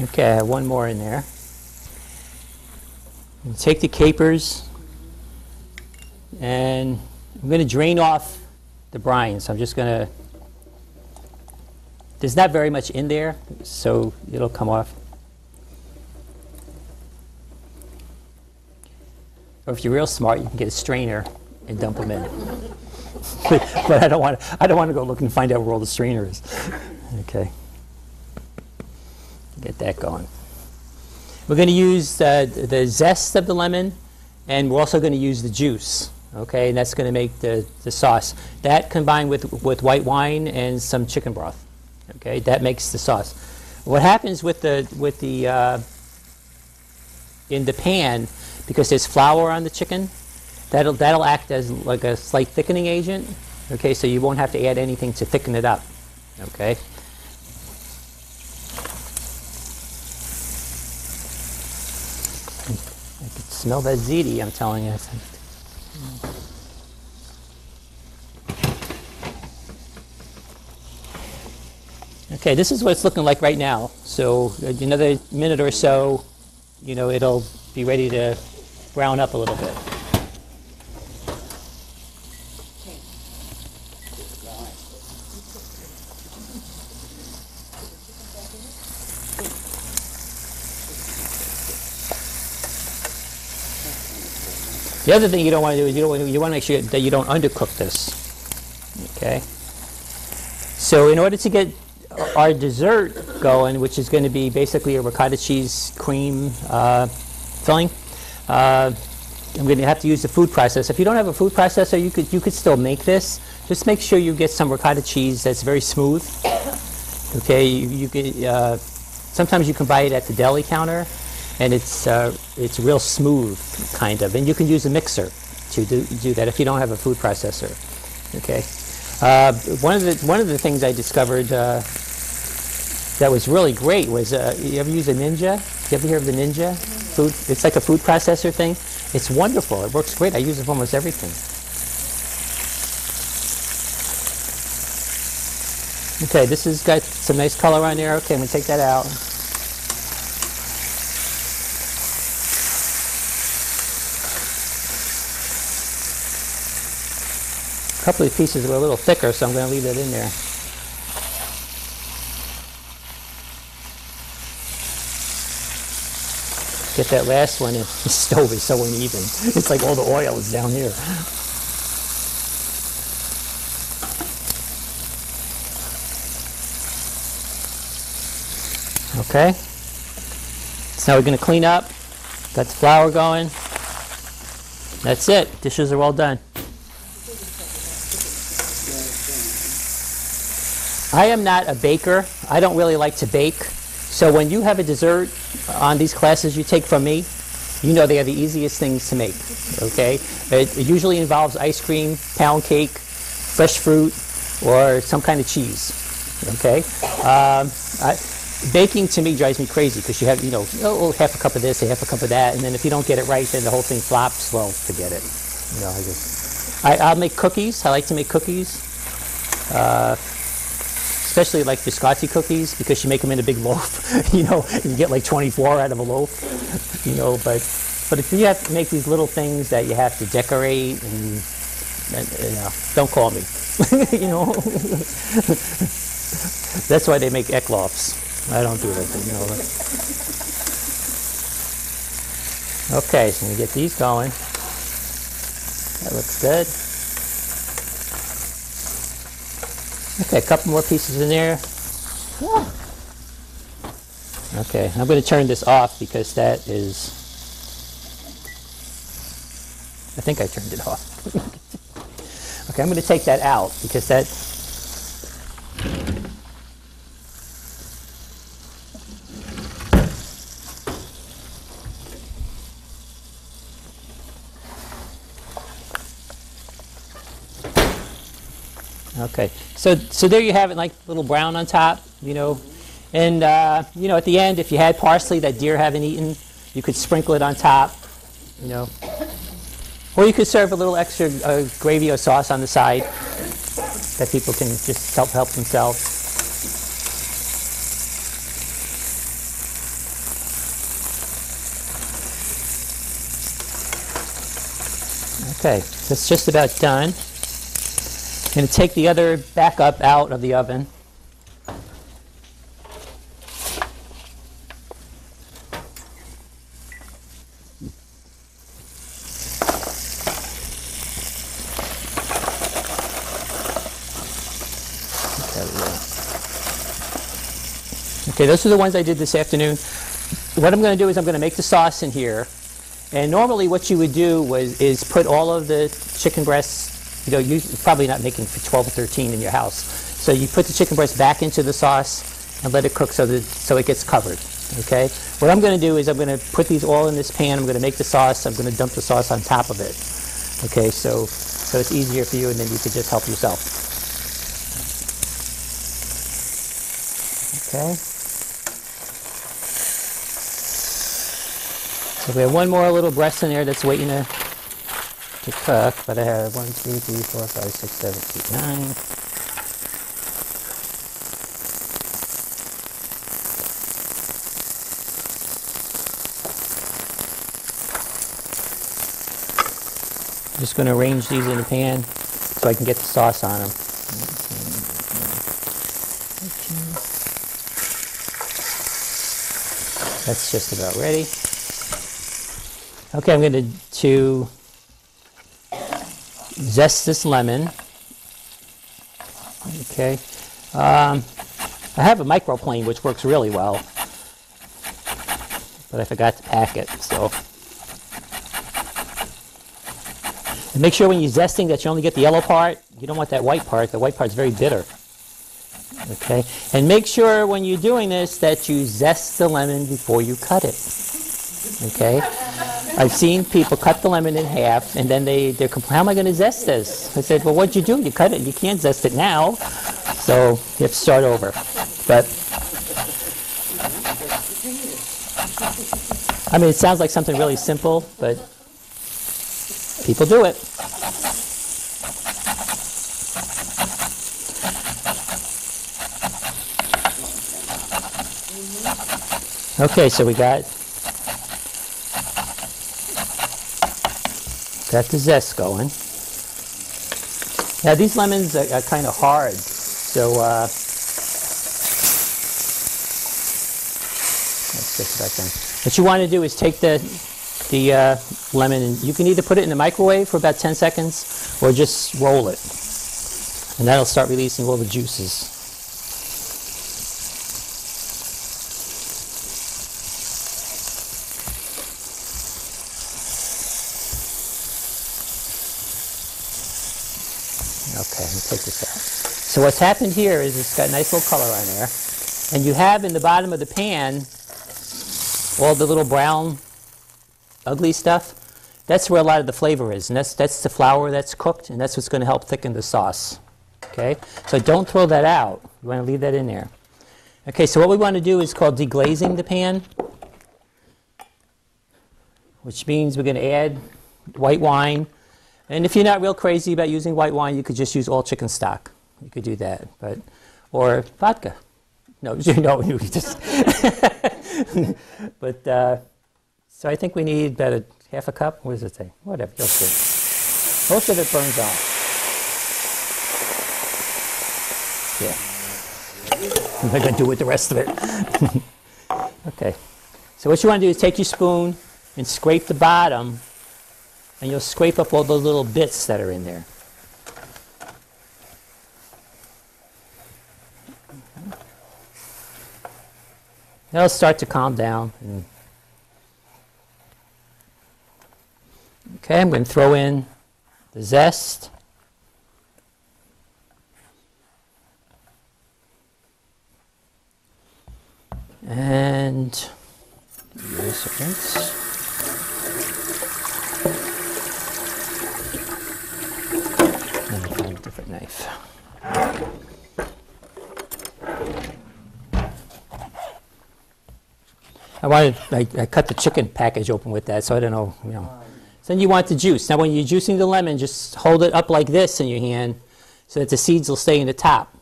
Okay, I have one more in there. Take the capers and I'm going to drain off the brine. So I'm just going to, there's not very much in there, so it'll come off. Or if you're real smart, you can get a strainer and dump them in. but I don't want to, I don't want to go look and find out where all the strainer is. Okay. Get that going. We're going to use uh, the zest of the lemon, and we're also going to use the juice. Okay, and that's going to make the, the sauce. That combined with, with white wine and some chicken broth. Okay, that makes the sauce. What happens with the with the uh, in the pan because there's flour on the chicken, that'll that'll act as like a slight thickening agent. Okay, so you won't have to add anything to thicken it up. Okay. I could smell that ziti, I'm telling you. Okay, this is what it's looking like right now. So uh, another minute or so, you know, it'll be ready to brown up a little bit. The other thing you don't want to do is you don't want to, you want to make sure that you don't undercook this. Okay. So in order to get our dessert going, which is going to be basically a ricotta cheese cream uh, filling, uh, I'm going to have to use the food processor. If you don't have a food processor, you could you could still make this. Just make sure you get some ricotta cheese that's very smooth. Okay, you, you uh, sometimes you can buy it at the deli counter, and it's uh, it's real smooth kind of. And you can use a mixer to do, do that if you don't have a food processor. Okay. Uh, one of the one of the things I discovered uh, that was really great was, uh, you ever use a Ninja? You ever hear of the Ninja? Food, it's like a food processor thing. It's wonderful. It works great. I use it for almost everything. Okay, this has got some nice color on there. Okay, I'm gonna take that out. Couple of pieces were a little thicker, so I'm gonna leave that in there. Get that last one in. The stove is so uneven. It's like all the oil is down here. Okay. So now we're going to clean up. Got the flour going. That's it. Dishes are all done. I am not a baker. I don't really like to bake. So when you have a dessert on these classes you take from me, you know they are the easiest things to make. Okay? It, it usually involves ice cream, pound cake, fresh fruit, or some kind of cheese. Okay? Um, I, baking to me drives me crazy because you have, you know, oh, half a cup of this, half a cup of that, and then if you don't get it right, then the whole thing flops. Well, forget it. You know, I just, I, I'll make cookies. I like to make cookies. Uh, especially like biscotti cookies because you make them in a big loaf, you know, you get like 24 out of a loaf, you know, but but if you have to make these little things that you have to decorate and, and you know, don't call me, you know. That's why they make eklofs. I don't do that, you know. Okay, so we get these going. That looks good. Okay, a couple more pieces in there. Okay, I'm going to turn this off because that is. I think I turned it off. okay, I'm going to take that out because that. Okay, so so there you have it, like little brown on top, you know, and uh, you know at the end, if you had parsley that deer haven't eaten, you could sprinkle it on top, you know, or you could serve a little extra uh, gravy or sauce on the side that people can just help help themselves. Okay, that's just about done. Going to take the other back up out of the oven. Okay, those are the ones I did this afternoon. What I'm going to do is I'm going to make the sauce in here. And normally what you would do was is put all of the chicken breasts, you know, you're probably not making for 12 or 13 in your house. So you put the chicken breast back into the sauce and let it cook so that so it gets covered. Okay? What I'm going to do is I'm going to put these all in this pan. I'm going to make the sauce. I'm going to dump the sauce on top of it. Okay? So so it's easier for you and then you can just help yourself. Okay? So we have one more little breast in there that's waiting to, to cook, but I have one, two, three, four, five, six, seven, eight, nine. I'm just going to arrange these in the pan so I can get the sauce on them. That's just about ready. Okay, I'm going to, to zest this lemon. Okay. Um, I have a microplane which works really well, but I forgot to pack it, so. And make sure when you're zesting that you only get the yellow part. You don't want that white part. The white part's very bitter. Okay? And make sure when you're doing this that you zest the lemon before you cut it. Okay? I've seen people cut the lemon in half, and then they, they're complaining, how am I going to zest this? I said, well, what'd you do? You cut it. You can't zest it now. So you have to start over. But, I mean, it sounds like something really simple, but people do it. Okay, so we got got the zest going. Now these lemons are, are kind of hard, so uh, let's get. What you want to do is take the the uh, lemon and you can either put it in the microwave for about 10 seconds or just roll it, and that'll start releasing all the juices. Okay, let me take this out. So what's happened here is it's got a nice little color on there. And you have in the bottom of the pan all the little brown, ugly stuff. That's where a lot of the flavor is. And that's, that's the flour that's cooked, and that's what's going to help thicken the sauce. Okay? So don't throw that out. You want to leave that in there. Okay, so what we want to do is called deglazing the pan, which means we're going to add white wine. And if you're not real crazy about using white wine, you could just use all chicken stock. You could do that, but or vodka. No, you know, you just. but uh, so I think we need about a half a cup. What does it say? Whatever, you'll see. Most of it burns off. Yeah. I'm not gonna do with the rest of it. okay. So what you want to do is take your spoon and scrape the bottom and you'll scrape up all the little bits that are in there. It'll start to calm down. Okay, I'm going to throw in the zest. And wait a second. Let me find a different knife. I wanted, I, I cut the chicken package open with that, so I don't know, you know. Then you want the juice. Now when you're juicing the lemon, just hold it up like this in your hand so that the seeds will stay in the top,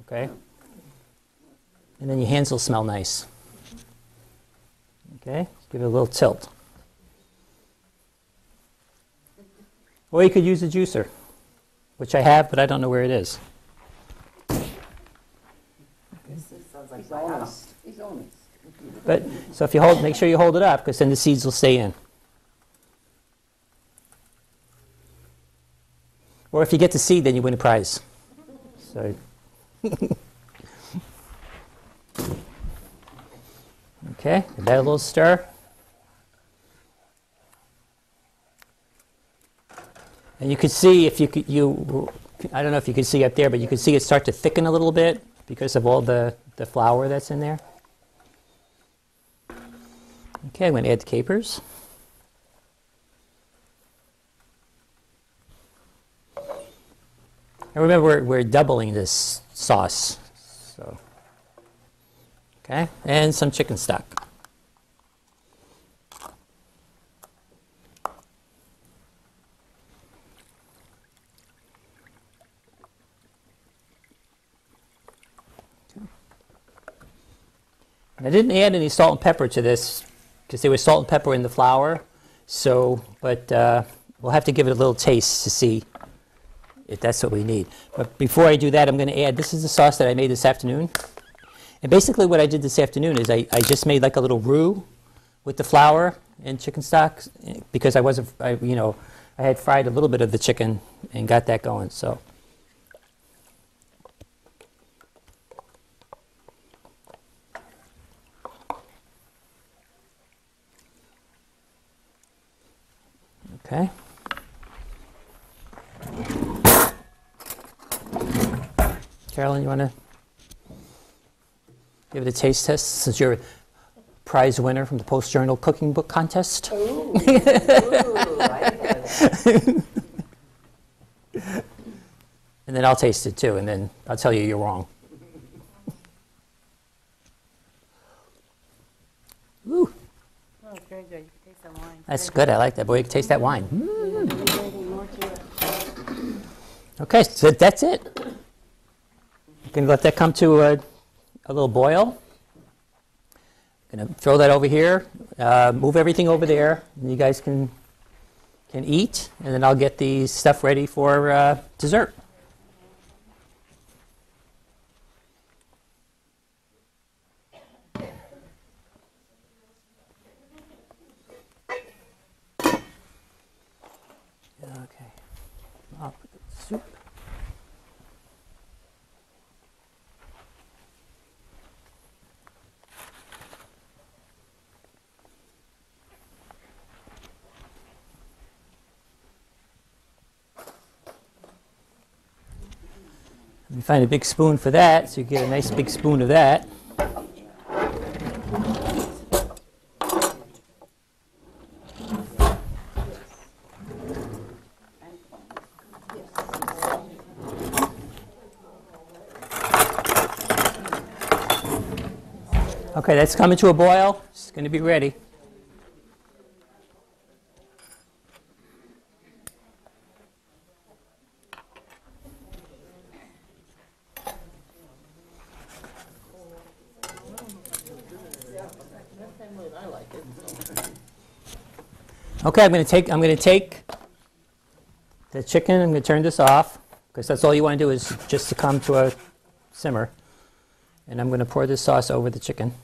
okay? And then your hands will smell nice. Okay, give it a little tilt. Or you could use a juicer which I have, but I don't know where it is. Sounds like my house. He's honest. But so if you hold, make sure you hold it up, because then the seeds will stay in. Or if you get the seed, then you win a prize. So. okay, give that a little stir. And you could see if you could, you, I don't know if you can see up there, but you can see it start to thicken a little bit because of all the, the flour that's in there. Okay, I'm going to add the capers. And remember, we're, we're doubling this sauce. So, okay, and some chicken stock. I didn't add any salt and pepper to this because there was salt and pepper in the flour. So, but uh, we'll have to give it a little taste to see if that's what we need. But before I do that, I'm going to add, this is the sauce that I made this afternoon. And basically what I did this afternoon is I, I just made like a little roux with the flour and chicken stock eh, because I wasn't, I, you know, I had fried a little bit of the chicken and got that going. So. Okay. Carolyn, you want to give it a taste test since you're a prize winner from the Post Journal Cooking Book Contest? Ooh, ooh. And then I'll taste it too, and then I'll tell you you're wrong. Ooh, Oh. That's good. I like that. Boy, you can taste that wine. Okay, so that's it. You can let that come to a, a little boil. I'm Gonna throw that over here. Uh, move everything over there. And you guys can can eat, and then I'll get the stuff ready for uh, dessert. Okay. I'll put the soup. Me find a big spoon for that, so you get a nice big spoon of that. Okay, that's coming to a boil. It's going to be ready. Okay, I'm going to take I'm going to take the chicken. I'm going to turn this off because that's all you want to do is just to come to a simmer. And I'm going to pour this sauce over the chicken.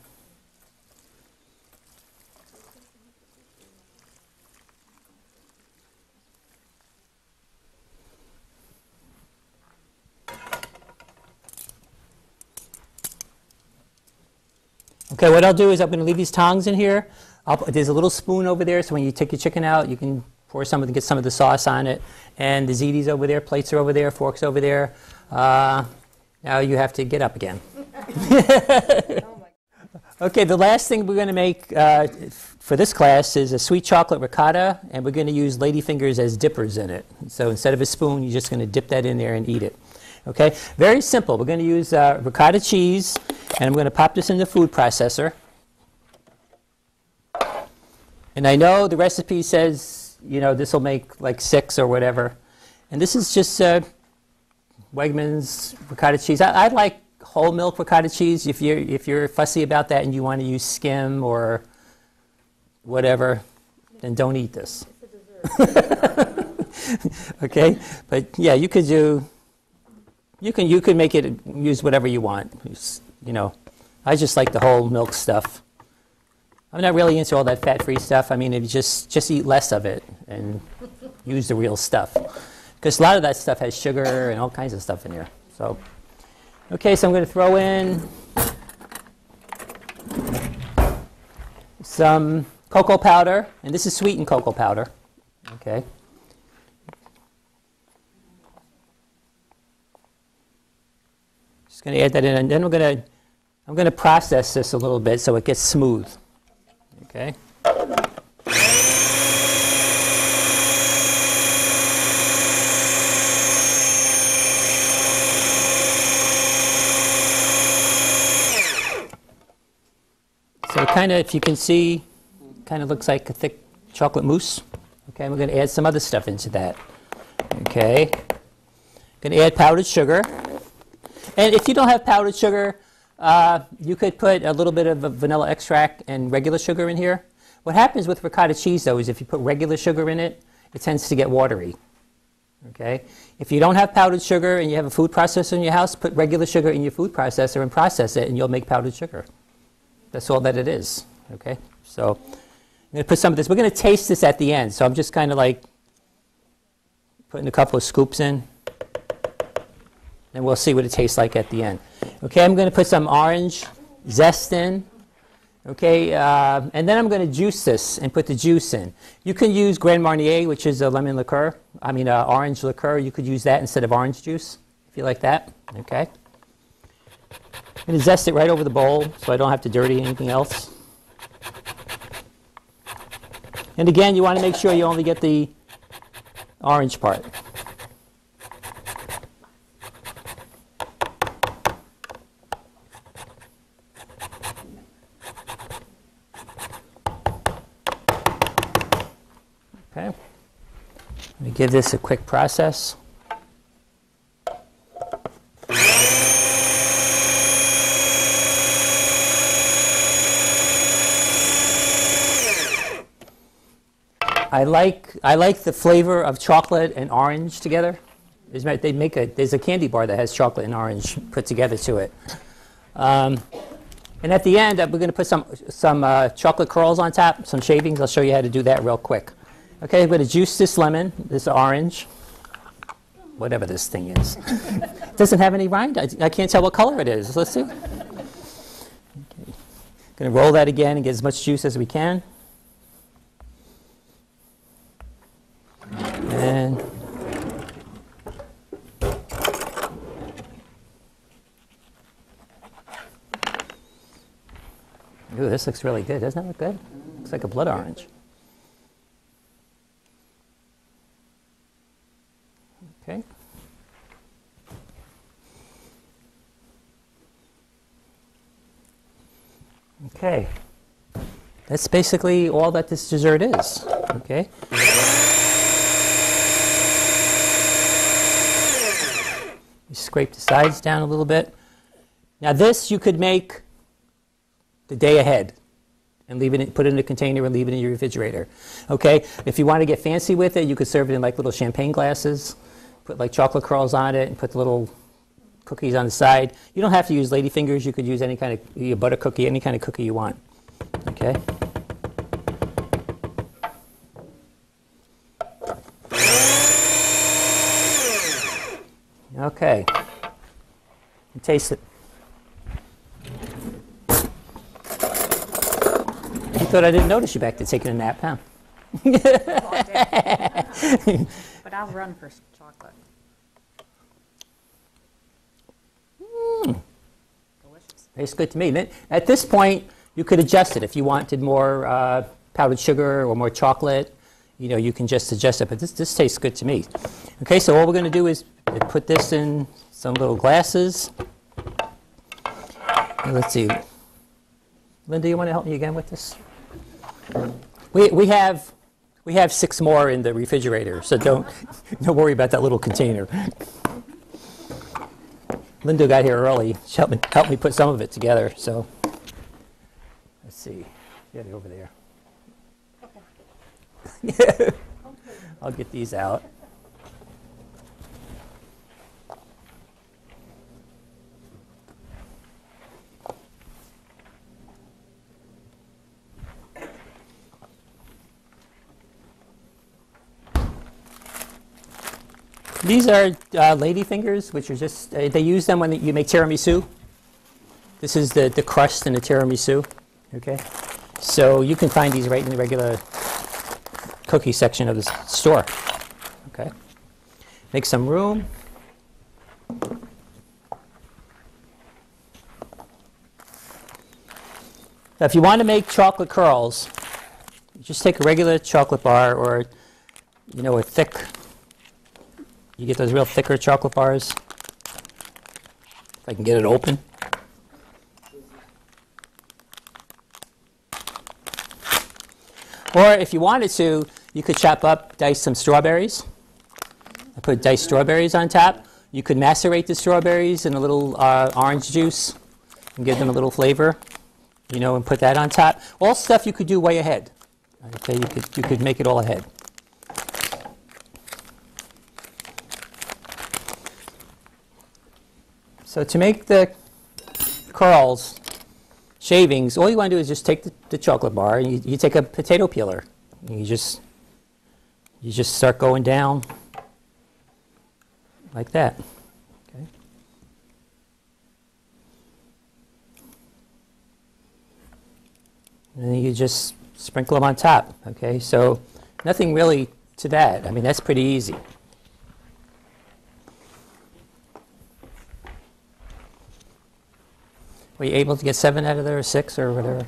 Okay, what I'll do is I'm going to leave these tongs in here. I'll, there's a little spoon over there, so when you take your chicken out, you can pour some of the, get some of the sauce on it. And the ziti's over there, plates are over there, forks over there. Uh, now you have to get up again. Okay, the last thing we're going to make uh, for this class is a sweet chocolate ricotta, and we're going to use ladyfingers as dippers in it. So instead of a spoon, you're just going to dip that in there and eat it. Okay, very simple. We're going to use uh, ricotta cheese, and I'm going to pop this in the food processor. And I know the recipe says, you know, this will make like six or whatever. And this is just uh, Wegmans ricotta cheese. I, I like whole milk ricotta cheese. If you're if you're fussy about that and you want to use skim or whatever, then don't eat this. okay, but yeah, you could do. You can you can make it use whatever you want. You know, I just like the whole milk stuff. I'm not really into all that fat-free stuff. I mean, if you just just eat less of it and use the real stuff, because a lot of that stuff has sugar and all kinds of stuff in there. So. Okay, so I'm going to throw in some cocoa powder, and this is sweetened cocoa powder. Okay. Just going to add that in, and then we're going to I'm going to process this a little bit so it gets smooth. Okay. So kind of, if you can see, kind of looks like a thick chocolate mousse. Okay, we're going to add some other stuff into that. Okay, going to add powdered sugar. And if you don't have powdered sugar, uh, you could put a little bit of vanilla extract and regular sugar in here. What happens with ricotta cheese, though, is if you put regular sugar in it, it tends to get watery. Okay? If you don't have powdered sugar and you have a food processor in your house, put regular sugar in your food processor and process it, and you'll make powdered sugar. That's all that it is. Okay? So I'm going to put some of this. We're going to taste this at the end. So I'm just kind of like putting a couple of scoops in. And we'll see what it tastes like at the end. Okay, I'm going to put some orange zest in. Okay, uh, and then I'm going to juice this and put the juice in. You can use Grand Marnier, which is a lemon liqueur. I mean, uh, orange liqueur. You could use that instead of orange juice if you like that. Okay. I'm going to zest it right over the bowl so I don't have to dirty anything else. And again, you want to make sure you only get the orange part. Give this a quick process. I like I like the flavor of chocolate and orange together. They make a there's a candy bar that has chocolate and orange put together to it. Um, and at the end, uh, we're going to put some some uh, chocolate curls on top, some shavings. I'll show you how to do that real quick. Okay, I'm going to juice this lemon, this orange, whatever this thing is. it Doesn't have any rind. I, I can't tell what color it is. Let's see. Okay. Going to roll that again and get as much juice as we can. And Ooh, this looks really good. Doesn't that look good? Looks like a blood orange. Okay. Okay. That's basically all that this dessert is. Okay. You scrape the sides down a little bit. Now this you could make the day ahead and leave it put it in a container and leave it in your refrigerator. Okay? If you want to get fancy with it, you could serve it in like little champagne glasses, put like chocolate curls on it, and put the little cookies on the side. You don't have to use ladyfingers. You could use any kind of butter cookie, any kind of cookie you want. Okay? Okay. Taste it. You thought I didn't notice you back there taking a nap, huh? But I'll run for s- chocolate. Delicious. Tastes good to me. At this point, you could adjust it. If you wanted more uh, powdered sugar or more chocolate, you know, you can just suggest it. But this, this tastes good to me. Okay, so all we're going to do is put this in some little glasses. And let's see. Linda, you want to help me again with this? We, we have we have six more in the refrigerator, so don't don't worry about that little container. Linda got here early. She helped me, helped me put some of it together. So let's see. Get it over there. I'll get these out. These are uh, lady fingers, which are just, uh, they use them when you make tiramisu. This is the, the crust in the tiramisu, okay? So you can find these right in the regular cookie section of the store, okay? Make some room. Now, if you want to make chocolate curls, just take a regular chocolate bar or, you know, a thick you get those real thicker chocolate bars. If I can get it open. Or if you wanted to, you could chop up, dice some strawberries. I put diced strawberries on top. You could macerate the strawberries in a little uh, orange juice and give them a little flavor, you know, and put that on top. All stuff you could do way ahead. Okay, you could, you could make it all ahead. So to make the curls, shavings, all you want to do is just take the, the chocolate bar and you, you take a potato peeler. You just you just start going down like that. Okay. And then you just sprinkle them on top. Okay, so nothing really to that. I mean, that's pretty easy. Were you able to get seven out of there, or six, or whatever?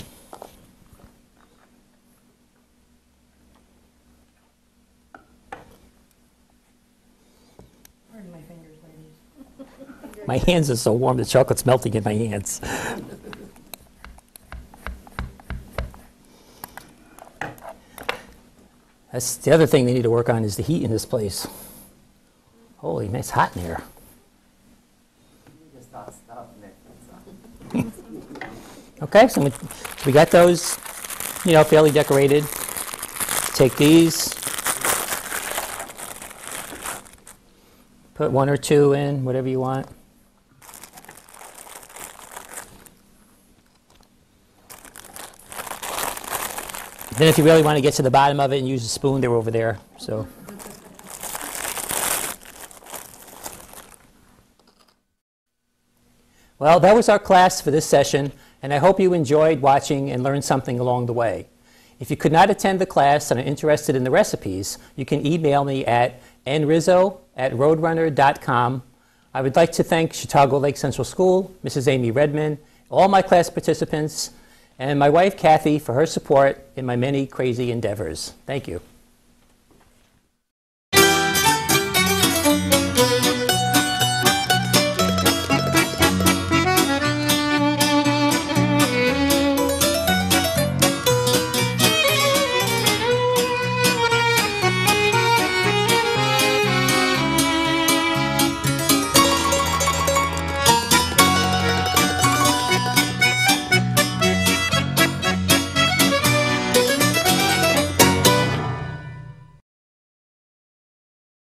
Pardon my fingers, ladies. My hands are so warm, the chocolate's melting in my hands. That's the other thing they need to work on is the heat in this place. Holy, man, it's hot in here. Okay, so we, we got those, you know, fairly decorated. Take these, put one or two in, whatever you want. Then if you really want to get to the bottom of it and use a spoon, they're over there, so. Well, that was our class for this session, and I hope you enjoyed watching and learned something along the way. If you could not attend the class and are interested in the recipes, you can email me at nrizzo at roadrunner.com. I would like to thank Chautauqua Lake Central School, Mrs. Amy Redmond, all my class participants, and my wife Kathy for her support in my many crazy endeavors. Thank you.